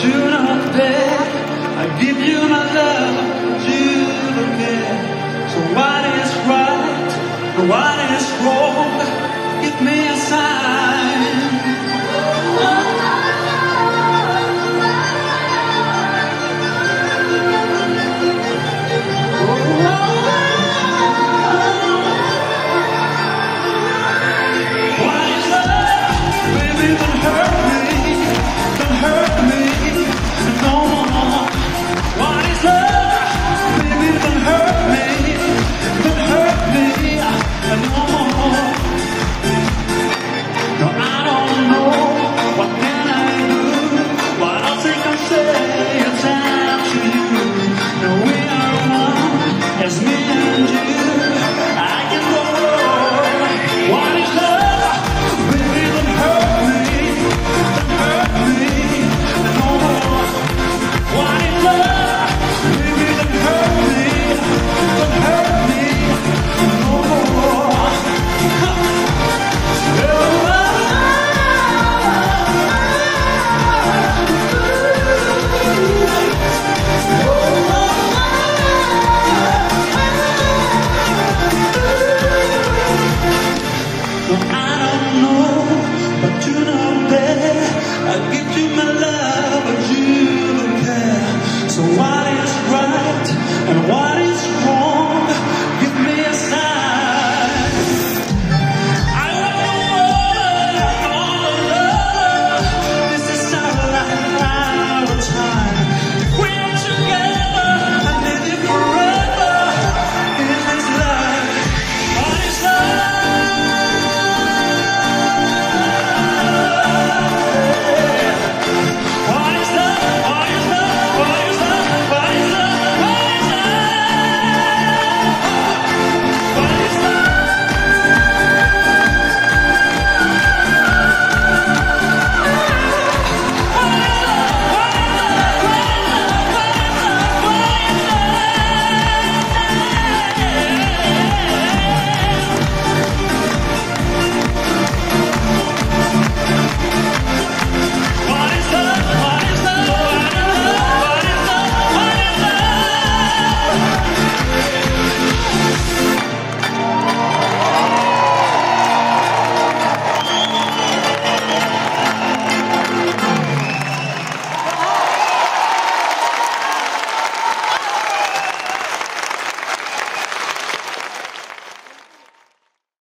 do not pay. I give you my love, you don't care. So what is right, what is wrong? Give me